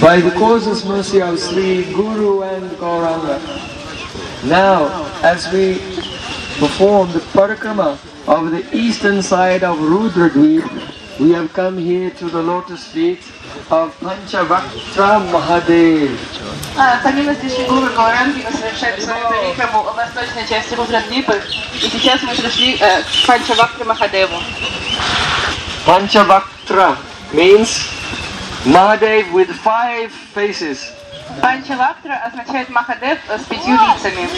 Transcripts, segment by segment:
By the causeless mercy of Sri Guru and Gauranga, now as we perform the parikrama of the eastern side of Rudradweep, we have come here to the lotus feet of Panchavaktra Mahadev. И. Panchavaktra means Mahadev with five faces. Панчавактра означает Махадев э, с пятью лицами.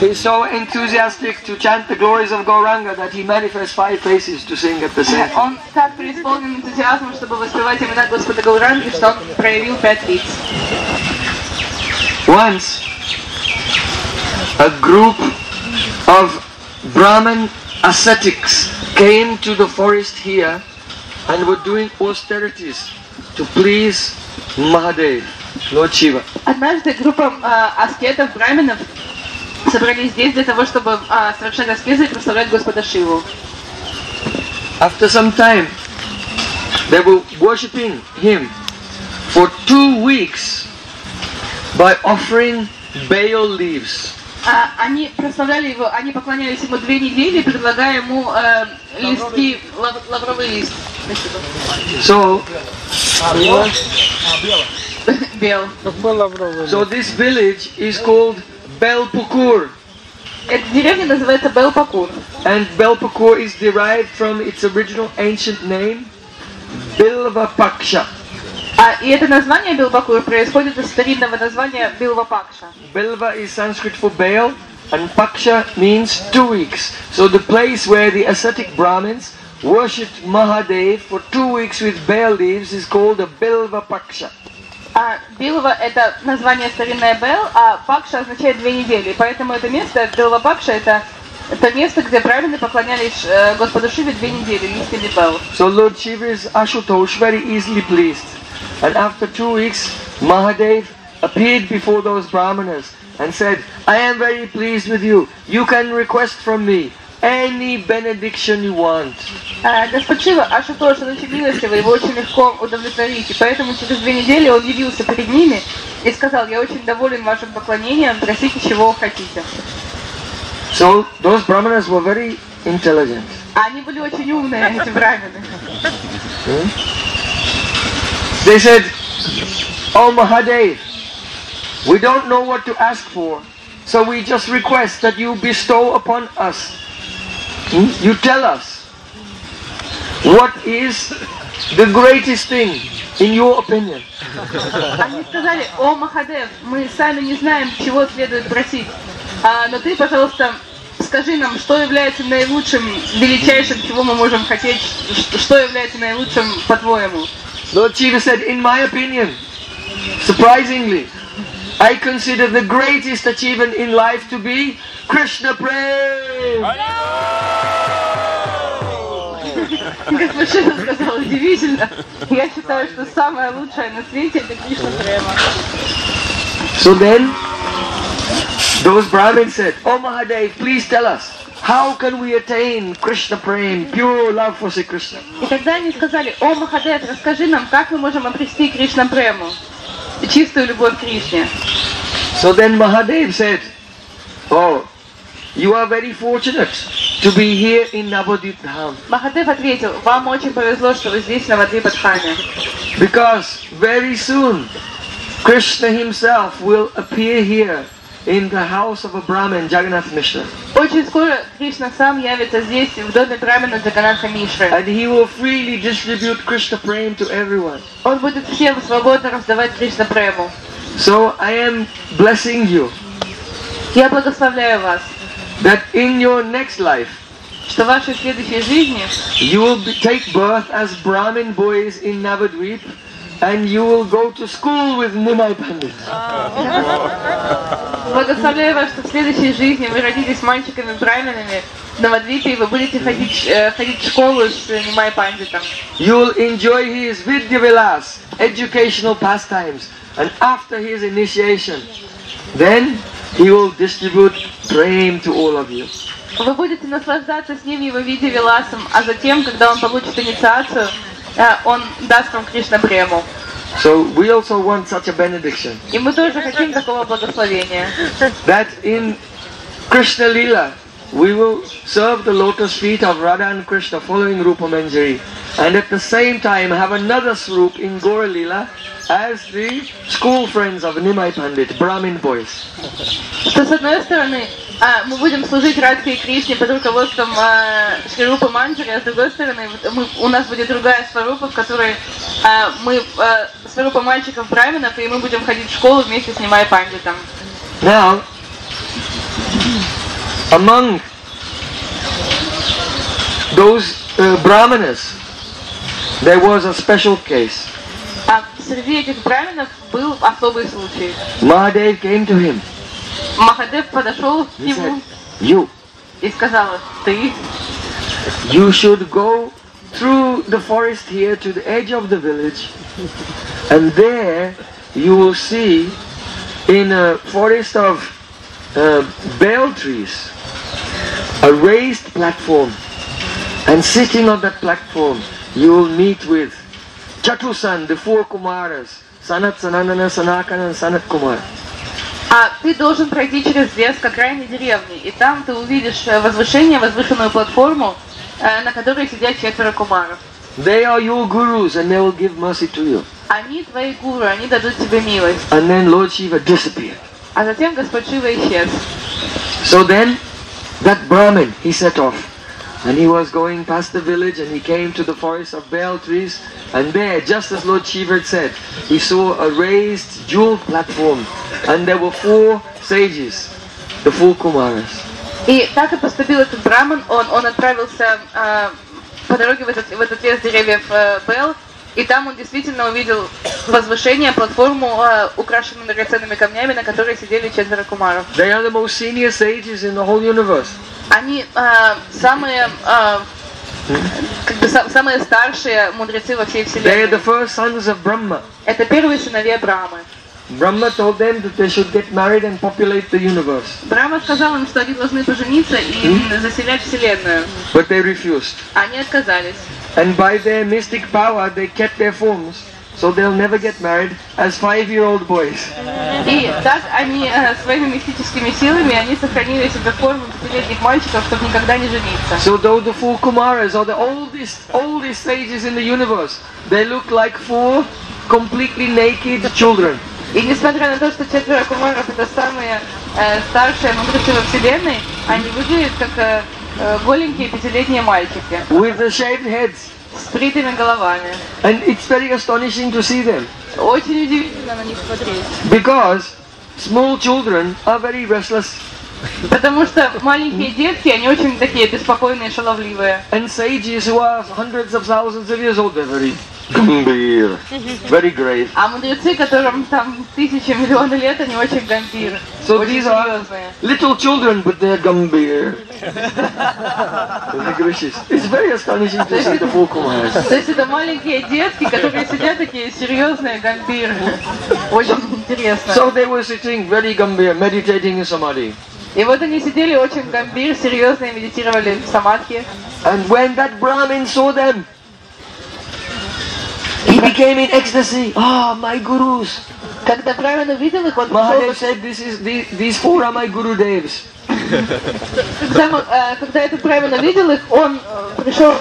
He is so enthusiastic to chant the glories of Gauranga that he manifests five faces to sing at the same time. Он так преисполнен энтузиазмом, чтобы воспевать имена Господа Гауранги, что он проявил пять лиц. Once, a group of Brahmin ascetics came to the forest here and were doing austerities to please Mahadev. Lord Shiva. Однажды группа э, аскетов, браминов собрались здесь для того, чтобы э, совершать аскезы и прославлять Господа Шиву. After some time, they were worshipping him for two weeks by offering bael leaves. А, они прославляли его, они поклонялись ему две недели, предлагая ему э, листки, лав- лавровый лист. Спасибо. So, So this village is called Belpukur. Эта деревня называется Белпакур. And Belpukur is derived from its original ancient name Bilvapaksha. А, и это название Билбакур происходит из старинного названия Билвапакша. Bilva is Sanskrit for bael, and Paksha means two weeks. So the place where the ascetic Brahmins worshipped Mahadev for two weeks with bael leaves is called a Bilva Paksha. А Билва это название старинное Бел, а Пакша означает две недели. Поэтому это место, Билвапакша, это это место, где правильно поклонялись э, Господу Шиве две недели, листьями Бел. So Lord Shiva is Ashutosh, very easily pleased. And after two weeks, Mahadev appeared before those Brahmanas and said, I am very pleased with you. You can request from me any benediction you want. А, Господь Шива, Ашутош, он очень милостивый, его очень легко удовлетворить. И поэтому через две недели он явился перед ними и сказал, я очень доволен вашим поклонением, просите, чего хотите. So those Brahmanas were very intelligent. А они были очень умные, эти брамины. They said, Oh Mahadev, we don't know what to ask for, so we just request that you bestow upon us. Hmm? You tell us what is the greatest thing in your opinion. Они сказали, о, Махадев, мы сами не знаем, чего следует просить. А, но ты, пожалуйста, скажи нам, что является наилучшим, величайшим, чего мы можем хотеть, что является наилучшим, по-твоему. Lord Shiva said, In my opinion, surprisingly, I consider the greatest achievement in life to be Krishna Prem. Господь Шива сказал, удивительно. Я считаю, что самое лучшее на свете это Кришна Према. So then, those Brahmins said, Oh Mahadev, please tell us, how can we attain Krishna Prem, pure love for Sri Krishna? И тогда они сказали, о, Махадев, расскажи нам, как мы можем обрести Кришна Прему, чистую любовь к Кришне. So then Mahadev said, Oh, You are very fortunate to be here in Navadvip Dham. Махадев ответил, вам очень повезло, что вы здесь, в Навадвипадхаме. Because very soon, Krishna himself will appear here in the house of a Brahmin, Jagannath Mishra. Очень скоро Кришна сам явится здесь, в доме Брамина Джаганатха Мишры. And he will freely distribute Krishna Prem to everyone. Он будет всем свободно раздавать Кришна Прему. So I am blessing you. Я благословляю вас that in your next life что в вашей следующей жизни you will be, take birth as Brahmin boys in Navadvip and you will go to school with Nimai Pandit. Благословляю вас, что в следующей жизни вы родились мальчиками браминами в Новодвипе, и вы будете ходить, э, ходить в школу с Нимай Пандитом. You'll enjoy his Vidyavilas, educational pastimes. And after his initiation, then he will distribute prem to all of you. Вы будете наслаждаться с ним его виде Виласом, а затем, когда он получит инициацию, э, он даст вам Кришна Прему. So we also want such a benediction. И мы тоже хотим такого благословения. That in Krishna Lila, we will serve the lotus feet of Radha and Krishna following Rupa Manjari and at the same time have another swarup in Gaur as the school friends of Nimai Pandit, Brahmin boys. То с одной стороны, мы будем служить Радхе и Кришне под руководством а, Шрирупа Манджари, а с другой стороны, мы, у нас будет другая сварупа, в которой а, мы а, сварупа мальчиков Браминов, и мы будем ходить в школу вместе с Нимай Пандитом. Now, among those uh, brahmanas there was a special case. Среди этих браминов был особый случай. Mahadev came to him. Махадев подошел к нему you. и. You should go through the forest here to the edge of the village and there you will see in a forest of uh, bael trees a raised platform, and sitting on that platform you will meet with Chatusan, the four Kumaras, Sanat, Sananana, Sanakana, and Sanat Kumar. А ты должен пройти через лес к окраине деревни, и там ты увидишь э, возвышение, возвышенную платформу, э, на которой сидят четверо кумаров. They are your gurus and they will give mercy to you. Они твои гуру, они дадут тебе милость. And then Lord Shiva disappeared. А затем Господь Шива исчез. So then, that Brahmin, he set off. And he was going past the village and he came to the forest of bael trees. And there, just as Lord Shiva had said, he saw a raised jewel platform. And there were four sages, the four Kumaras. И так и поступил этот браман, он, он отправился э, по дороге в, этот, в этот лес деревьев э, Белл, и там он действительно увидел возвышение, платформу, э, украшенную драгоценными камнями, на которой сидели четверо кумаров. They are the most senior sages in the whole universe. Они э, самые, э, как бы са- самые старшие мудрецы во всей They are the вселенной. first sons of Brahma. Это первые сыновья Брамы. Brahma told them that they should get married and populate the universe. Брама сказал им, что они должны пожениться и заселять вселенную. But they refused. Они отказались. And by their mystic power, they kept their forms, so they'll never get married as five-year-old boys. И так они э, своими мистическими силами они сохранили себе форму пятилетних мальчиков, чтобы никогда не жениться. So though the four Kumaras are the oldest, oldest sages in the universe, they look like four completely naked children. И несмотря на то, что четверо кумаров это самые э, старшие мудрецы во вселенной, они выглядят как э, э, голенькие пятилетние мальчики With the shaved heads. с бритыми головами. And it's very astonishing to see them. Очень удивительно на них смотреть. Because small children are very restless. Потому что маленькие детки, они очень такие беспокойные, шаловливые. And sages who are hundreds of thousands of years old, they're very gambhir, very grave. А мудрецы, которым там тысячи, миллионы лет, они очень гамбир. So очень these are серьезные. little children, but they're gambhir. They're gracious. It's very astonishing to see the four Kumaras. То есть это маленькие детки, которые сидят такие серьезные гамбиры. Очень интересно. So they were sitting very gambhir, meditating in samadhi. И вот они сидели очень гамбир, серьезно и медитировали в самадхи. And when that Brahmin saw them, he became in ecstasy. Ah, my gurus. Когда Брамин увидел их, он Mahadev said, this is, these, these four are my Guru Devs. когда, э, когда этот Брамин увидел их, он э, пришел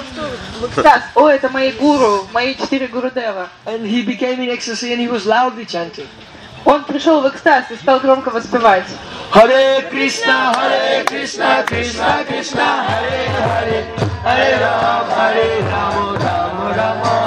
в экстаз. О, это мои гуру, мои четыре гурудева. And he became in ecstasy and he was loudly chanting. Он пришел в экстаз и стал громко воспевать. Hare Krishna, Hare Krishna, Krishna Krishna, Hare Hare, Hare Ram, Hare Ram, Ram Ram,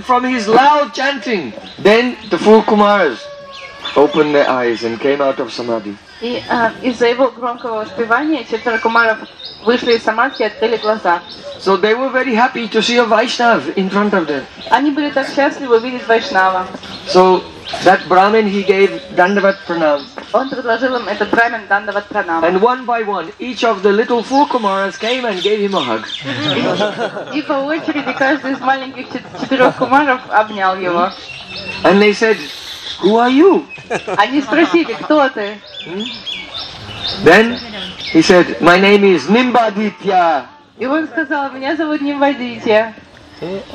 And from his loud chanting, then the four Kumaras opened their eyes and came out of samadhi. И а, из-за его громкого воспевания четверо кумаров вышли из самадхи и открыли глаза. So they were very happy to see a Vaishnav in front of them. Они были так счастливы увидеть Вайшнава. So that Brahmin he gave Dandavat Pranam. Он предложил им этот брамин Дандават Пранама. And one by one, each of the little four Kumaras came and gave him a hug. И по очереди каждый из маленьких чет- четырех кумаров обнял его. And they said, Who are you? Они спросили, кто ты? Then he said, My name is Nimbaditya. И он сказал, меня зовут Нимвадития.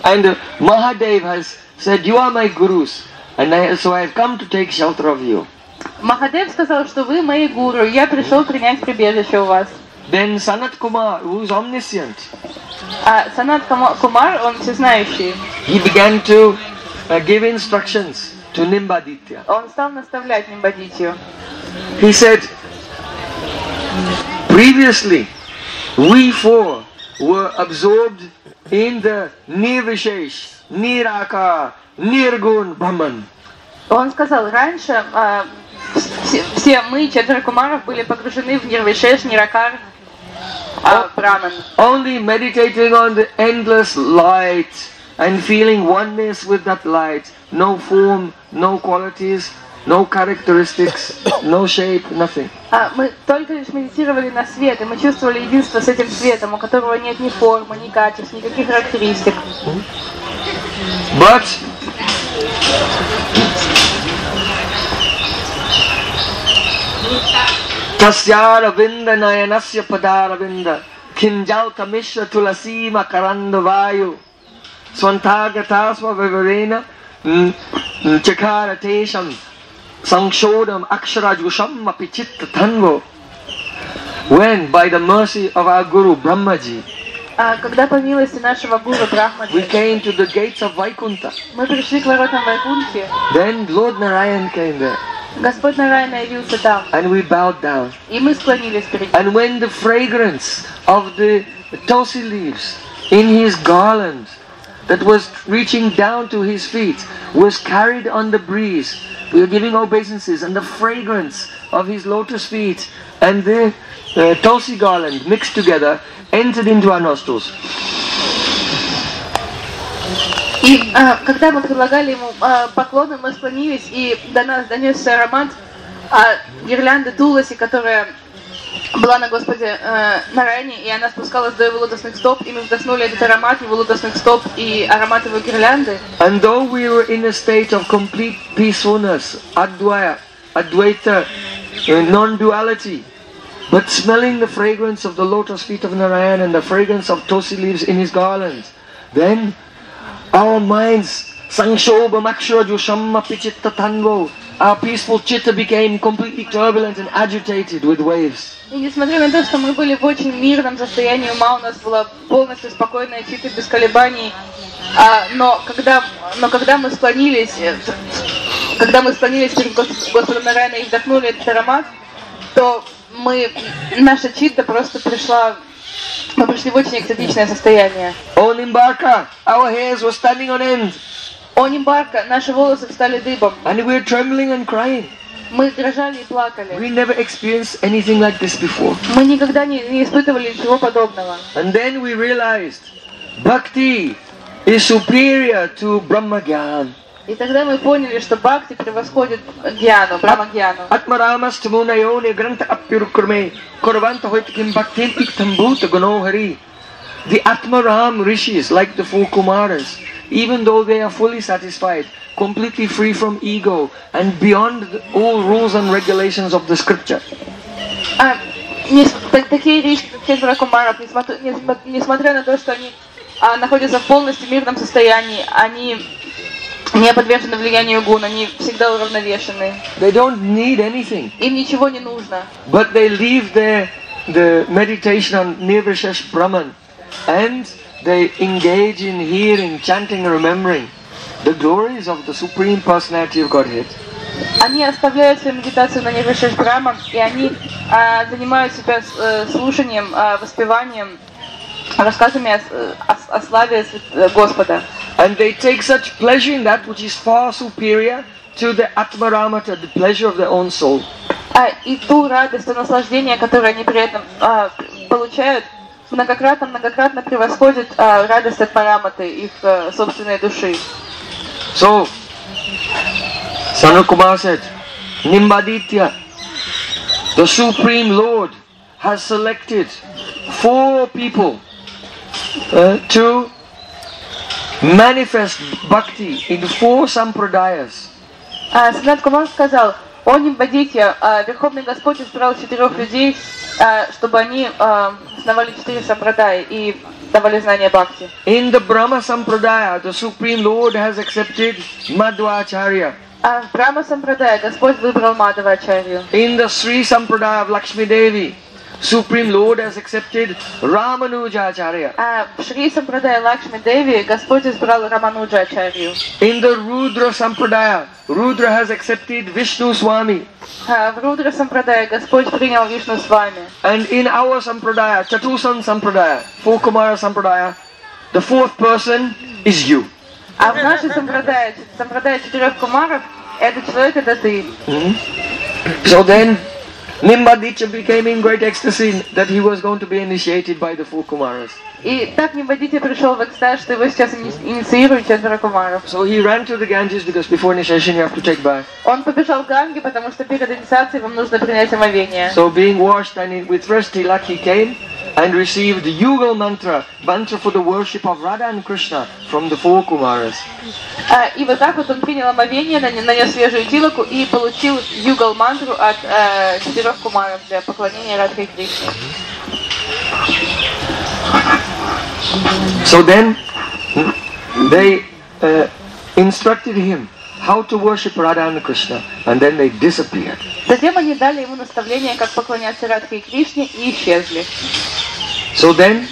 And uh, Mahadev has said, You are my gurus. And I, so I have come to take shelter of you. Махадев сказал, что вы мои гуру, и я пришел принять прибежище у вас. Then Sanat Kumar, who is omniscient, А Санат Кама- Кумар, он всезнающий, he began to uh, give instructions to Nimbaditya. он стал наставлять Нимбадитию. He said, Previously, we four were absorbed in the Nirvishesh, Nirakar, Nirgun Brahman. Он сказал, раньше а, все, все мы, четверо кумаров, были погружены в Нирвишеш, Ниракар, а, Браман. only meditating on the endless light and feeling oneness with that light. No form, no qualities, no characteristics, no shape, nothing. А мы только лишь медитировали на свет, и мы чувствовали единство с этим светом, у которого нет ни формы, ни качеств, никаких характеристик. But तस्यारविंद नयनस्य पदारविंद खिंजाव कमिश्र तुलसी मकरंद वायु स्वंथागता स्वविवरेण चकारतेशं संशोधम अक्षराजुषम अपि धन्वो When, by the mercy of our Guru Brahmaji когда по милости нашего гуру we Брахмаджи, came to the gates of Vaikuntha мы пришли к воротам Вайкунхи, then Lord Narayan came there Господь Нарайна явился там, and we bowed down и мы склонились перед ним. And when the fragrance of the tosi leaves in his garland that was reaching down to his feet was carried on the breeze, we were giving obeisances, and the fragrance of his lotus feet and the uh, tosi garland mixed together entered into our nostrils. И а, когда мы предлагали ему а, поклоны, мы склонились, и до нас донесся аромат а, гирлянды Туласи, которая была на Господе э, на и она спускалась до его лотосных стоп, и мы вдохнули этот аромат его лотосных стоп и аромат его гирлянды. And though we were in a state of complete peacefulness, advaya, advaita, uh, non-duality, but smelling the fragrance of the lotus feet of Narayan and the fragrance of Tulsi leaves in his garlands, then our minds, Sangshobha Makshuraju Shamma Pichitta Tanvo, our peaceful chitta became completely turbulent and agitated with waves. И несмотря на то, что мы были в очень мирном состоянии ума, у нас была полностью спокойная чита без колебаний, а, но, когда, но когда мы склонились, э, когда мы склонились перед Гос- Господом Нарайна и вдохнули этот аромат, то мы, наша чита просто пришла, мы пришли в очень экстатичное состояние. Nimbarka, our hairs were standing on end, О, Нимбарка, наши волосы встали дыбом, and we were trembling and crying. мы дрожали и плакали. We never experienced anything like this before. Мы никогда не, не испытывали ничего подобного. And then we realized bhakti is superior to Brahma Gyan. И тогда мы поняли, что Бхакти превосходит Гьяну, Брахмагьяну. Atmaramastamунайоне гранта аппирукрме корванта хойтиким bhaktim iktam bhuta gunohari. The Atmaram rishis, like the four Kumaras, even though they are fully satisfied, completely free from ego, and beyond the- all rules and regulations of the scripture, А, не- так- такие речи, как четверо кумаров, несмотря, несма- несмотря на то, что они а, находятся в полностью мирном состоянии, они не подвержены влиянию гун, они всегда уравновешены. they don't need anything. Им ничего не нужно. But they leave their the meditation on Nirvishesh Brahman and they engage in hearing, chanting, and remembering The glories of the Supreme Personality of Godhead. Они оставляют свою медитацию на Нирвишеш Браман, и они а, занимают себя э, слушанием, а, воспеванием, рассказами о, с- о о славе э, Господа. And they take such pleasure in that which is far superior to the Atmaramata, the pleasure of their own soul. А, и ту радость, то наслаждение, которое они при этом а, получают, многократно-многократно превосходит а, радость от параматы их а, собственной души. So, Sanukumar said, Nimbaditya, the Supreme Lord has selected four people uh, to manifest bhakti in four sampradayas. А, Санат Кумар сказал, о Нимбадите, а, Верховный Господь избрал четырех людей, а, чтобы они основали четыре сампрадаи и давали знания Бхакти. In the Brahma Sampradaya, the Supreme Lord has accepted Madhvacharya. А в Брахма Сампрадая Господь выбрал Мадава Ачарью. In the Sri Sampradaya of Lakshmi Devi, Supreme Lord has accepted Ramanujacharya. А в Шри Сампрадая Лакшми Деви Господь избрал Рамануджа Ачарью. In the Rudra Sampradaya, Rudra has accepted Vishnu Swami. А в Рудра Сампрадая Господь принял Вишну с вами. And in our Sampradaya, Chatusan Sampradaya, Four Kumara Sampradaya, the fourth person is you. А в нашей Сампрадае, Сампрадае четырех кумаров, этот человек это ты. So then, Nimbaditya became in great ecstasy that he was going to be initiated by the four Kumaras. И так Нимбадити пришел в экстаз, что его сейчас ини- инициируют четверо кумаров. So he ran to the Ganges because before initiation you have to take bath. Он побежал к Ганге, потому что перед инициацией вам нужно принять омовение. So being washed and with fresh tilak he came and received the Yugal mantra, mantra for the worship of Radha and Krishna from the four Kumaras. А, и вот так вот он принял омовение, нане- нанес свежую тилоку и получил югал мантру от э, четырех кумаров для поклонения Радхе и Кришне. So then hmm, they uh, instructed him how to worship Radha and Krishna and then they disappeared. Затем они дали ему наставление, как поклоняться Радхе и Кришне, и исчезли. So then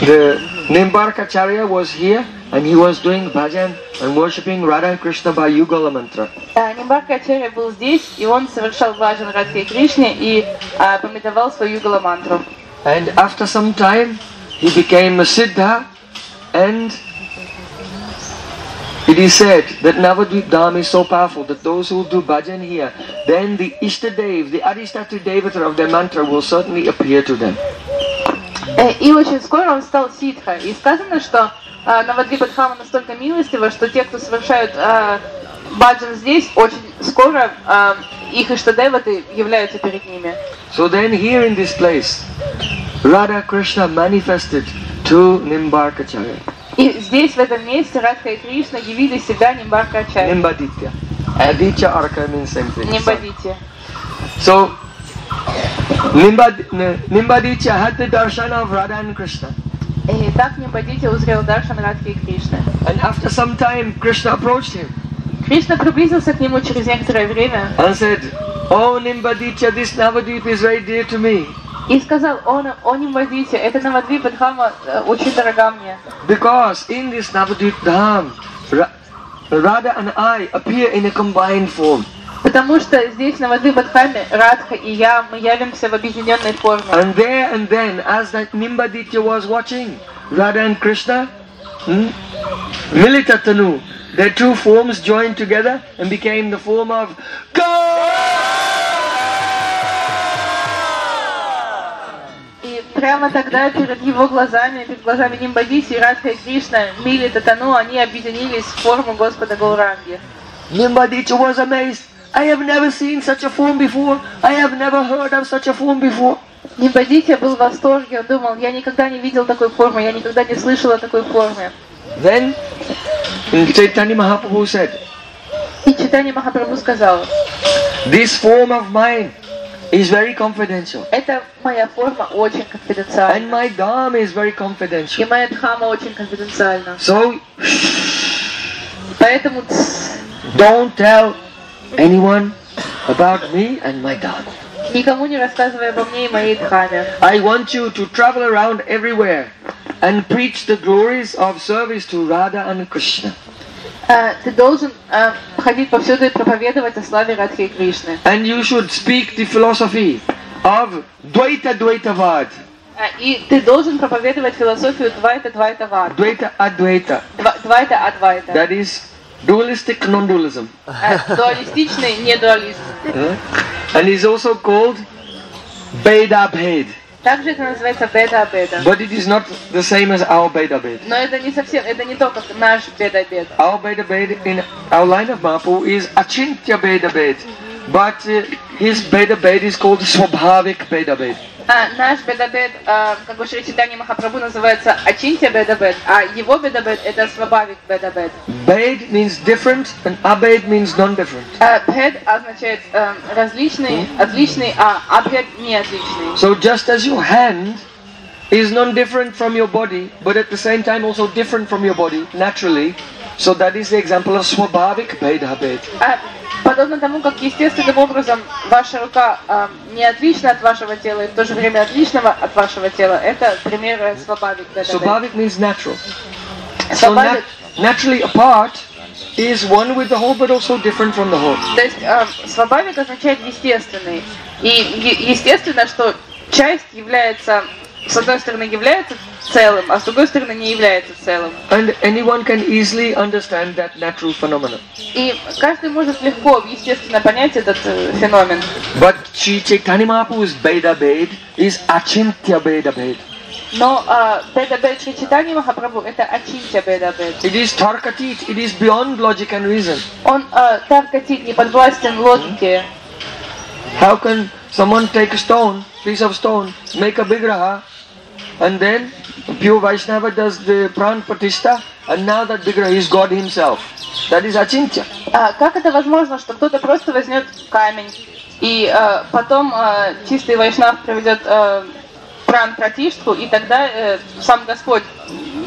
the Nimbarkacharya was here and he was doing bhajan and worshipping Radha and Krishna by Yugala mantra. А, Нимбарка Ачарья был здесь, и он совершал баджан Радхе и Кришне и а, пометовал свою югала мантру. And after some time he became a Siddha and it is said that Navadvip Dham is so powerful that those who do bhajan here, then the Ishtadev, the Adhishtatu Devata of their mantra will certainly appear to them. Э, И очень скоро он стал ситха. И сказано, что а, Навадвипадхама настолько милостива, что те, кто совершают а, баджан здесь, очень скоро а, их иштадеваты являются перед ними. So then here in this place, Radha Krishna manifested to Nimbarkacharya, И здесь, в этом месте, Радха и Кришна явили себя Нимбарка Ачарья, Nimbaditya. Aditya Arka means same thing. Нимбадити. So, Nimbad, Nimbaditya had the darshan of Radha and Krishna. И так Нимбадити узрел Даршан Радхи и Кришны. And after some time, Krishna approached him Кришна приблизился к нему через некоторое время and said, Oh Nimbaditya, this Navadvip is very dear to me и сказал, о, о Нимбадити, это Навадвипадхама э, очень дорога мне. because in this Navadvip Dham, Ra- Radha and I appear in a combined form. Потому что здесь на Навадвипадхаме Радха и я, мы явимся в объединенной форме. And there and then, as that Nimbaditya was watching Radha and Krishna, hmm, Militatanu, their two forms joined together and became the form of И прямо тогда перед его глазами, перед глазами Нимбадити, Радха и Кришна, Мили Татану, они объединились в форму Господа Гауранги. Nimbaditya was amazed. I have never seen such a form before. I have never heard of such a form before. Нимбадити был в восторге, он думал, я никогда не видел такой формы, я никогда не слышал о такой форме. Then Chaitanya Mahaprabhu said, И Читание Махапрабху сказал, This form of mine is very confidential. это моя форма очень And конфиденциальна. my Dham is very И confidential. моя дхама очень конфиденциальна. So Поэтому тс, don't tell anyone about me and my Dham. никому не рассказывай обо мне и моей дхаме. I want you to travel around everywhere and preach the glories of service to Radha and Krishna. А, ты должен а, ходить повсюду и проповедовать о славе Радхи и Кришны. And you should speak the philosophy of Dvaita Dvaitavad. А, И ты должен проповедовать философию Двайта Двайта Вад. Dvaita Advaita. Два- Двайта Адвайта. That is dualistic non-dualism. А, Дуалистичный, не дуалист. Uh, And is also called Beda Bhed. Также это называется Беда Беда. But it is not the same as our Beda Bhed. Но это не совсем, это не то, как наш Беда Беда. Our Beda Bhed in our line of Mahaprabhu is Achintya Beda Bhed. But uh, his Beda Bhed is called Swabhavik Beda Bhed. А, наш Бедабед, а, как бы Шри Читани Махапрабху называется Ачинтя Бедабед, а его Бедабед это Свабавик Бедабед. Bhed means different and Abhed means non-different. А, Бед означает э, различный, отличный, а Абхед не отличный. So just as your hand is non-different from your body, but at the same time also different from your body naturally, so that is the example of Swabhavik Beda Bhed. Подобно тому, как естественным образом ваша рука а, не отлична от вашего тела и в то же время отличного от вашего тела, это пример Свабавик Бедабед. Swabhavik means natural. So nat- Свабавик, naturally apart is one with the whole, but also different from the whole. то есть а, Свабавик означает естественный. И естественно, что часть является, с одной стороны, является целым, а с другой стороны не является целым. And anyone can easily understand that natural phenomenon. И каждый может легко, естественно, понять этот э, феномен. But Sri Chaitanya Mahaprabhu's Beda Bhed is Achintya Beda Bhed. Но а, Беда Бед Шри Читани Махапрабху это Ачинтя Беда Бед. It is Tarkatit, it is beyond logic and reason. Он а, таркатит, не подвластен логике. How can someone take a stone, piece of stone, make a vigraha, And then pure Vaishnava does the pran pratishta, and now that Vigraha is God himself. That is Achintya. А как это возможно, что кто-то просто возьмет камень, и э, потом э, чистый Вайшнав проведет э, пран пратиштху, и тогда э, сам Господь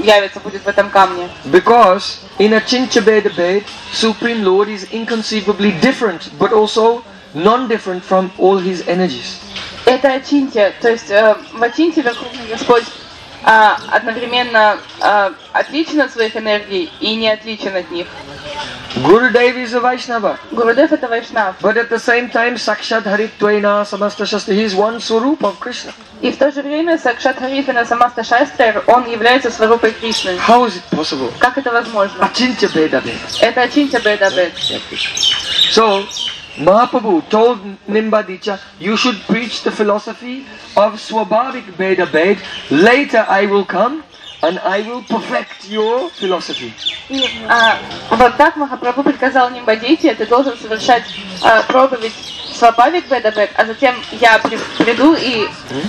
явится, будет в этом камне? Because in Achintya bed Supreme Lord is inconceivably different, but also non-different from all his energies. Это Ачинтия, то есть э, в Ачинте Верховный Господь а, одновременно а, отличен от своих энергий и не отличен от них. Gurudev is a Vaishnava, Гурудев это Вайшнав. but at the same time, Sakshat Haritvaina Samasta Shastra, he is one Swarup of Krishna. И в то же время Сакшат Харифина Самаста Шастрер, он является сварупой Кришны. How is it possible? Как это возможно? Achintya Beda Bhed. Это Ачинтя Бедабед. So, Mahaprabhu told Nimbaditya, you should preach the philosophy of Swabhavik Beda Bed. Later I will come and I will perfect your philosophy. Вот так Махапрабху приказал Нимбадите, ты должен совершать а, проповедь Свабавик Бедабек, а затем я приду и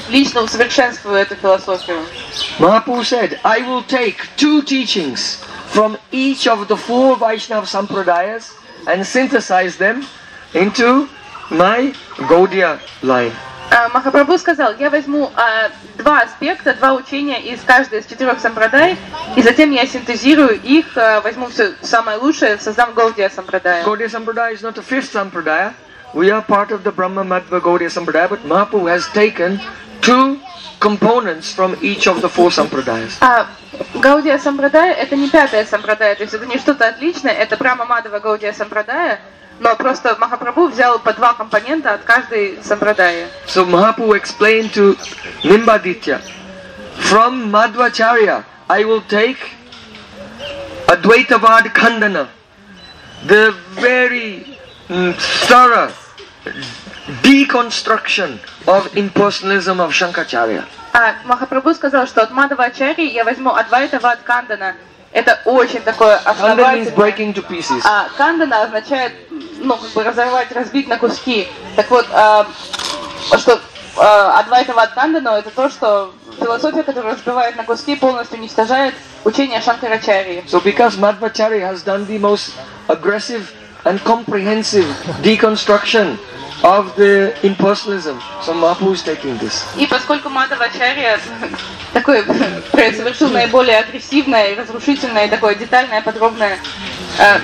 лично усовершенствую эту философию. Mahaprabhu said, I will take two teachings from each of the four Vaishnava Sampradayas and synthesize them into my Gaudiya line. А, Махапрабху сказал, я возьму а, два аспекта, два учения из каждой из четырех сампрадай, и затем я синтезирую их, а, возьму все самое лучшее, создам Гаудия сампрадая. Gaudiya Sampradaya is not a fifth Sampradaya. We are part of the Brahma Madhva Gaudiya Sampradaya, but Mahaprabhu has taken two components from each of the four Sampradayas. А Гаудия сампрадая это не пятая сампрадая, то есть это не что-то отличное, это Брама Мадова Гаудия сампрадая, но просто Махапрабху взял по два компонента от каждой сампрадая. So Mahaprabhu explained to Nimbaditya, from Madhvacharya I will take Advaitavad Khandana, the very mm, thorough deconstruction of impersonalism of Shankaracharya. А Махапрабху сказал, что от Мадава Ачари я возьму Адвайта Вад Кандана. Это очень такое основательное. А кандана означает, ну, как бы разорвать, разбить на куски. Так вот, а, что а, Адвайта Вад Кандана это то, что философия, которая разбивает на куски, полностью уничтожает учение Шанкарачарьи. So because Madhvacharya has done the most aggressive and comprehensive deconstruction of the impersonalism, so Mahaprabhu is taking this. И поскольку Мадавачарья такой совершил наиболее агрессивное разрушительное, и такое детальное, подробное э,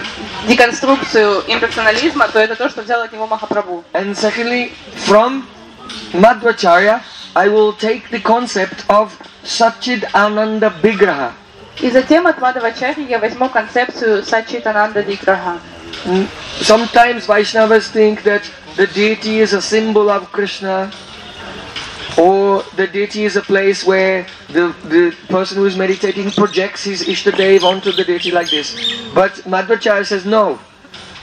деконструкцию имперсонализма, то это то, что взял от него Махапрабху. And secondly, from Madhvacharya, I will take the concept of Satchid Ananda Vigraha. И затем от Мадхавачарьи я возьму концепцию Сачит Ананда Sometimes Vaishnavas think that the deity is a symbol of Krishna. or the deity is a place where the, the person who is meditating projects his Ishtadev onto the deity like this. But Madhvacharya says no,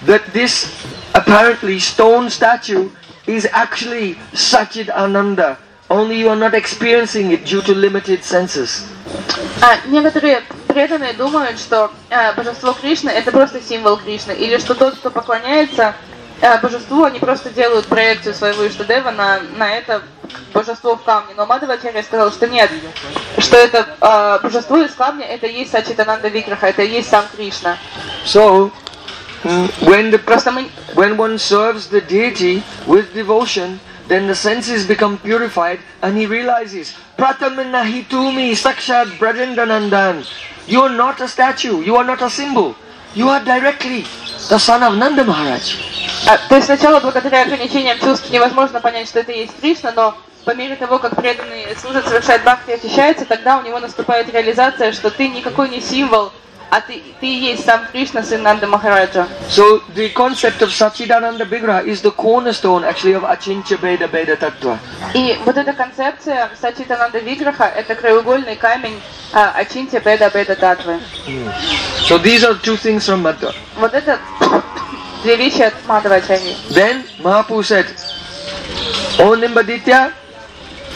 that this apparently stone statue is actually Sachid Ananda, only you are not experiencing it due to limited senses. А некоторые преданные думают, что э, божество Кришны это просто символ Кришны, или что тот, кто поклоняется э, божеству, они просто делают проекцию своего Иштадева на, на это божество в камне. Но Мадхавачарья сказал, что нет, что это э, божество из камня, это и есть Сачитананда Викраха, это и есть сам Кришна. So, when the When one serves the deity with devotion, then the senses become purified and he realizes, Pratamannahitumi Sakshad Brajendranandan. You are not a statue, you are not a symbol. You are directly the son of Nanda Maharaj. А, то есть сначала благодаря ограничениям чувств невозможно понять, что это и есть Кришна, но по мере того, как преданный служит, совершает бхакти, очищается, тогда у него наступает реализация, что ты никакой не символ, а ты, ты и есть сам Кришна, сын Нанда Махараджа. So the concept of Sachidananda Vigraha is the cornerstone actually of Achintya Beda Beda Tattva. И вот эта концепция Сачитананда Виграха – это краеугольный камень а, Ачинтя Беда Беда Татвы. So these are two things from Madhva. Вот это две вещи от Мадхавачарьи. Then Mahaprabhu said, O Nimbaditya,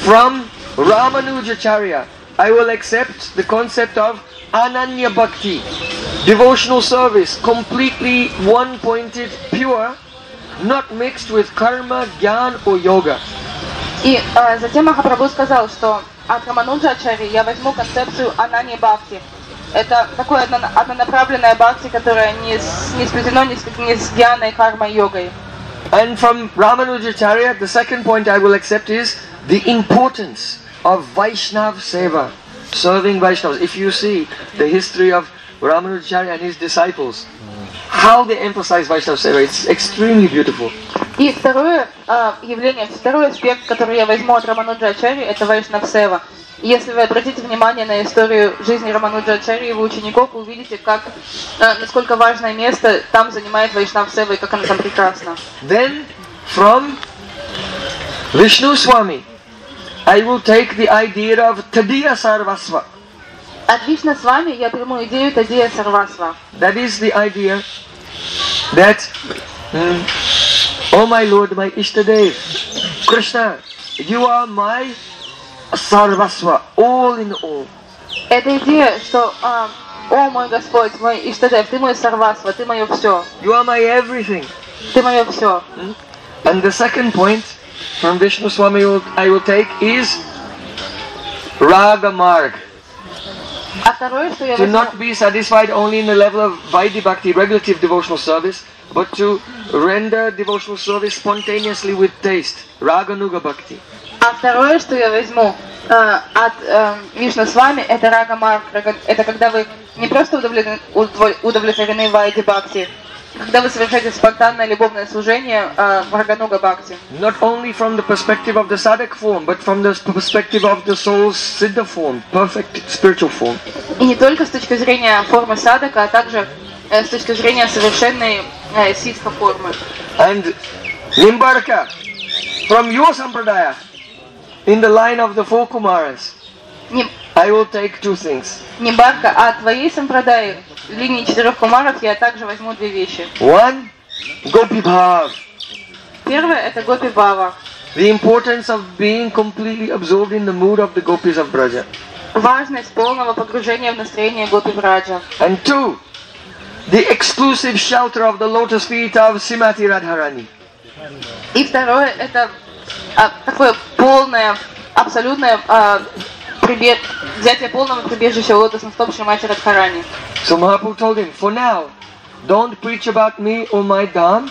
from Ramanujacharya, I will accept the concept of Ananya Bhakti, devotional service, completely one-pointed, pure, not mixed with karma, gyan or yoga. И а, затем Махапрабху сказал, что от Рамануджа Ачари я возьму концепцию Анани Бхакти. Это такое одно- однонаправленное бхакти, которое не, с- не сплетено ни с, ни с гьяной, кармой, йогой. And from Ramanujacharya, the second point I will accept is the importance of Vaishnav Seva, Serving Vaishnavas. If you see the history of Ramanujacharya and his disciples, how they emphasize Vaishnav Seva, it's extremely beautiful. И второе а, явление, второй аспект, который я возьму от Рамануджа Ачари, это Вайшнав Сева. Если вы обратите внимание на историю жизни Рамануджа Ачари и его учеников, вы увидите, как, а, насколько важное место там занимает Вайшнав Сева и как она там прекрасна. Then from Vishnu Swami, I will take the idea of Tadiya Sarvasva. Отлично с вами я приму идею Тадия Сарвасва. That is the idea that, mm, oh my Lord, my Ishtadev, Krishna, you are my Sarvasva, all in all. Это идея, что а, «О мой Господь, мой Иштадев, ты мой Сарвасва, ты мое все, You are my everything. ты мое все». And the second point from Vishnu Swami I will take is Raga Marg. To not be satisfied only in the level of Vaidhi Bhakti, regulative devotional service, but to render devotional service spontaneously with taste, Raganuga Bhakti. А второе, что я возьму э, от э, Вишну Свами, это Рага Марк. Это когда вы не просто удовлетворены, удовлетворены Вайди Бхакти, когда вы совершаете спонтанное любовное служение э, в рагануга бхакти. Not only from the perspective of the sadhak form, but from the perspective of the soul's siddha form, perfect spiritual form. И не только с точки зрения формы садака, а также э, с точки зрения совершенной э, ситха формы. And Nimbarka, from your sampradaya, in the line of the four Kumaras, Не, I will take two things. не барка, а твоей сампрадай линии четырех кумаров я также возьму две вещи. One, Gopi Bhav, Первое это Гопи Бава. the importance of being completely absorbed in the mood of the gopis of Braja. Важность полного погружения в настроение Гопи Браджа. And two, the exclusive shelter of the lotus feet of Simati Radharani. И второе это а, такое полное, абсолютное а, прибе- взятие полного прибежища у лотосных стоп Шримати Радхарани. So Mahaprabhu told him, for now, don't preach about me or my dham.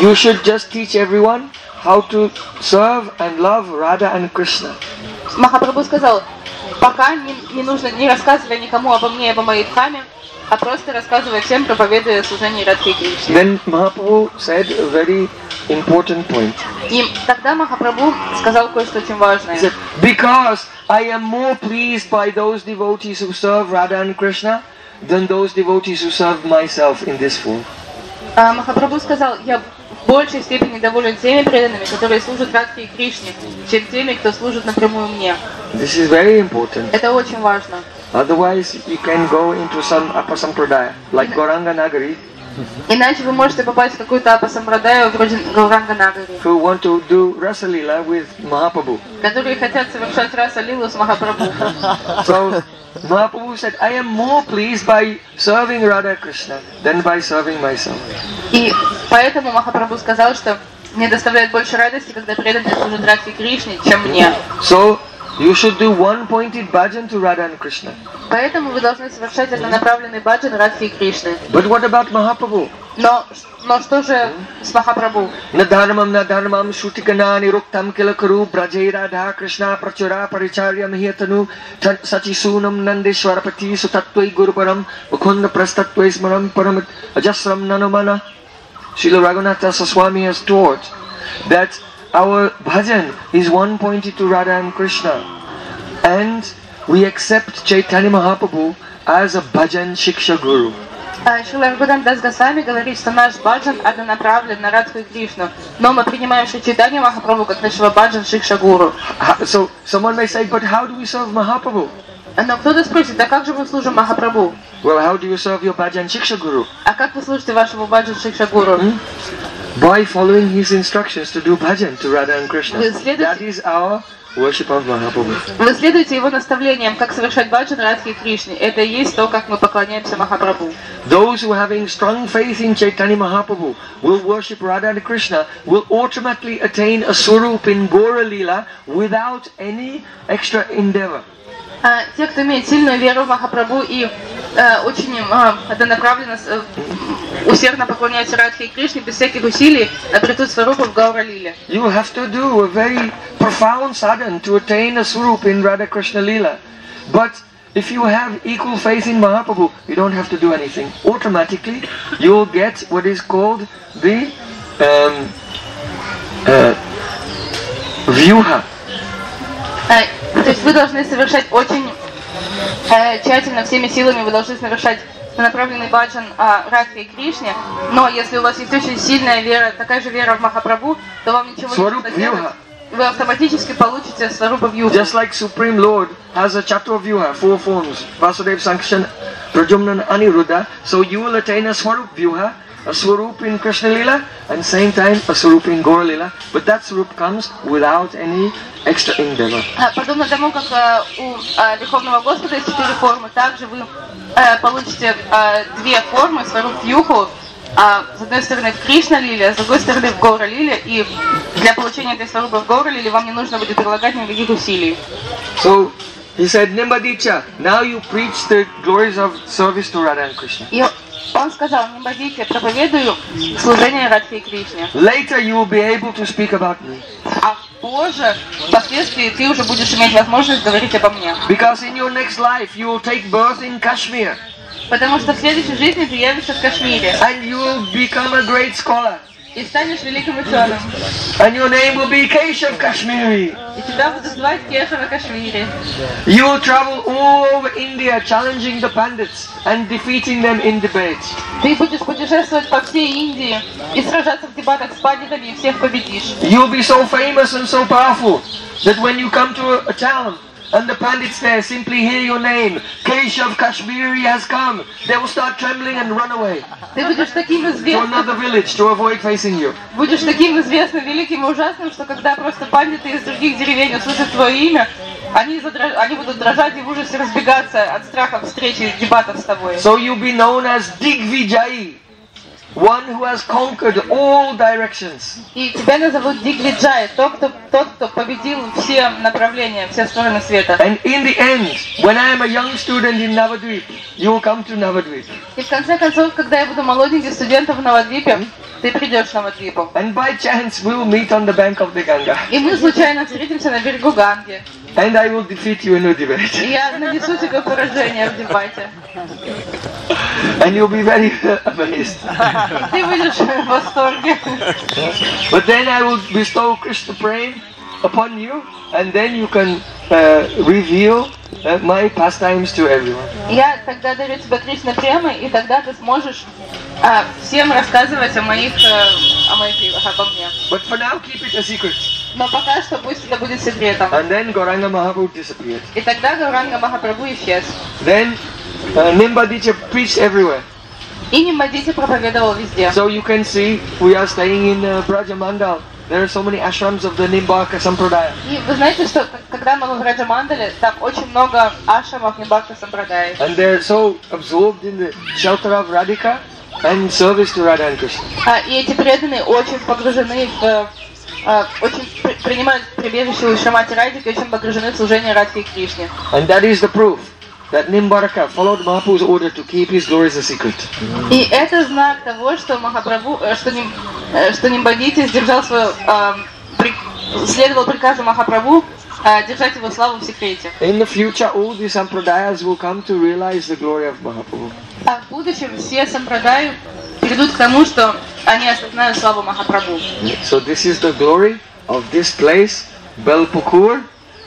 You should just teach everyone how to serve and love Radha and Krishna. Махапрабху сказал, пока не, не нужно, не рассказывай никому обо мне и обо моей дхаме, а просто рассказывай всем, проповедуя о служении Радхи Кришне. Then Mahaprabhu said a very important point. И тогда Махапрабху сказал кое-что очень важное. He said, because I am more pleased by those devotees who serve Radha and Krishna than those devotees who serve myself in this form. А, Махапрабху сказал, я в большей степени доволен теми преданными, которые служат Радхе и Кришне, чем теми, кто служит напрямую мне. This is very important. Это очень важно. Otherwise, you can go into some apasampradaya, like Gauranga Nagari. Иначе вы можете попасть в какую-то апасампрадаю вроде Гауранга Нагари. Who want to do Rasalila with Mahaprabhu. Которые хотят совершать Расалилу с Махапрабху. So, Mahaprabhu said, I am more pleased by serving Radha Krishna than by serving myself. И поэтому Махапрабху сказал, что мне доставляет больше радости, когда преданные служат Радхе Кришне, чем мне. So, you should do one-pointed bhajan to Radha and Krishna. Поэтому вы должны совершать однонаправленный баджан Радхи и Кришны. But what about Mahaprabhu? Но, но что же с Махапрабху? Надармам надармам шутикана нируктам килакару браджей Радха Кришна прачура паричарьям хиатану сачисунам нандешварапати сутаттвей гурупарам мукунда прастаттвей смарам парамит аджасрам нанумана. Srila Raghunath Swami has taught that our bhajan is one pointed to Radha and Krishna and we accept Chaitanya Mahaprabhu as a bhajan shiksha guru. А, Шрила Рагудан Дас Госвами говорит, что наш баджан однонаправлен на Радху и Кришну, но мы принимаем Шри Чайтанья Махапрабху как нашего баджан Шикша Гуру. Ha- So someone may say, but how do we serve Mahaprabhu? Но кто-то спросит, а как же мы служим Махапрабху? Well, how do you serve your bhajan shiksha guru? А как вы служите вашему баджан Шикша Гуру? by following his instructions to do bhajan to Radha and Krishna. That is our worship of Mahaprabhu. Вы следуете его наставлениям, как совершать баджан Радхи и Кришне. Это и есть то, как мы поклоняемся Махапрабху. Those who having strong faith in Chaitanya Mahaprabhu will worship Radha and Krishna will automatically attain a swarup in Gaura Lila without any extra endeavor. А, те, кто имеет сильную веру в Махапрабху и э, очень э, однонаправленно, э, усердно поклоняются Радхе и Кришне, без всяких усилий обретут сварупу в Гаура Лиле. You have to do a very profound sadhana to attain a swarup in Radha Krishna Lila. But if you have equal faith in Mahaprabhu, you don't have to do anything. Automatically, you'll get what is called the um, uh, vyuha. То есть вы должны совершать очень э, тщательно, всеми силами вы должны совершать направленный баджан а, Радхе и Кришне, но если у вас есть очень сильная вера, такая же вера в Махапрабху, то вам ничего не Сварупа нужно делать. Вы автоматически получите сварупа вьюха. Just like Supreme Lord has a chatur vyuha, four forms, Vasudev, Sankarshan, Pradyumna, and Aniruddha. So you will attain a swarup vyuha, a swarup in Krishna Lila, and same time a swarup in Gaura Lila. But that swarup comes without any extra endeavor. А, Подобно тому, как э, у э, Верховного Господа есть четыре формы, также вы э, получите две формы, свару юху, а, с одной стороны в Кришна Лиле, а с другой стороны в Гора Лиле, и для получения этой сварупы в Гора Лиле вам не нужно будет прилагать никаких усилий. So he said, Nimbadicha, now you preach the glories of service to Radha and Krishna. Он сказал, не бодите, проповедую служение Радхи Кришне. Later you will be able to speak about me. А позже, впоследствии, ты уже будешь иметь возможность говорить обо мне. Because in your next life you will take birth in Kashmir Потому что в следующей жизни ты явишься в Кашмире and you will become a great scholar. и станешь великим ученым. And your name will be Keshav Kashmiri. И тебя будут звать Кешава Кашмире. You will travel all over India challenging the pandits and defeating them in debates. Ты будешь путешествовать по всей Индии и сражаться в дебатах с пандитами и всех победишь. You'll be so famous and so powerful that when you come to a, a town and the pandits there simply hear your name, Keshav Kashmiri has come, they will start trembling and run away Ты будешь таким to известным, another village to avoid facing you. будешь таким известным, великим и ужасным, что когда просто пандиты из других деревень услышат твое имя, они, задра- они будут дрожать и в ужасе разбегаться от страха встречи дебатов с тобой. So you'll be known as Digvijay, one who has conquered all directions. И тебя назовут Дигвиджай, тот, кто, тот, кто победил все направления, все стороны света. And in the end, when I am a young student in Navadvip, you will come to Navadvip. И в конце концов, когда я буду молоденьким студентом в Новодвипе, ты придешь в Новодвипу. And by chance, we will meet on the bank of the Ganga. И мы случайно встретимся на берегу Ганги. And I will defeat you in a debate. И я нанесу тебе поражение в дебате. And you'll be very amazed. Ты будешь в восторге. But then I will bestow Krishna Prem upon you, and then you can uh, reveal uh, my pastimes to everyone. Я тогда дарю тебе Кришна премы, и тогда ты сможешь а, всем рассказывать о моих, э, о моих играх, обо мне. But for now, keep it a secret. Но пока что пусть это будет секретом. And then Gauranga Mahaprabhu disappeared. И тогда Гауранга Махапрабху исчез. Then uh, Nimbaditya preached everywhere. И Нимадити проповедовал везде. So you can see we are staying in uh, Brajamandal. There are so many ashrams of the Nimbaka Sampradaya. И вы знаете, что когда мы в Раджамандале, там очень много ашрамов Нибакта Сампрадай. And they're so absorbed in the shelter of Radhika and service to Radha and Krishna. А, и эти преданные очень погружены в... а, очень при- принимают прибежище у Шамати Радики, очень погружены в служение Радхи и Кришне. And that is the proof that Nimbaraka followed Mahaprabhu's order to keep his glories a secret. И это знак того, что Махапрабху, э, что, Ним, э, что Нимбагити сдержал свою, при- следовал приказу Махапрабху держать его славу в секрете. In the future, all these Sampradayas will come to realize the glory of Mahaprabhu. А в будущем все сампрадай придут к тому, что они осознают славу Махапрабху. So this is the glory of this place, Belpukur.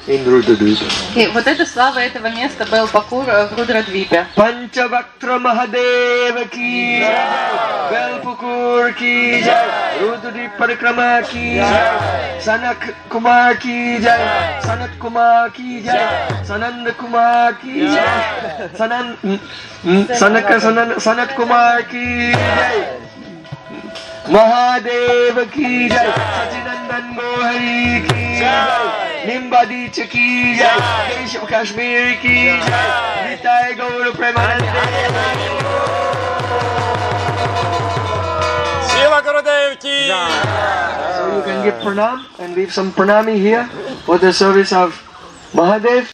И вот эта слава этого места был Бакур в э, Рудрадвипе. Панчавактра Махадева ки Белпукур ки Рудри Парикрама ки Санак Кума ки Санат Кума ки Сананда Кума ки Санан Санака Санат Кума ки Mahadev की जय सचिनंदन गोहरी की जय निम्बा दीच की जय केशव कश्मीर की जय निताय गौर प्रेमानंद सेवा करो देव की So you can give pranam and leave some pranami here for the service of Mahadev.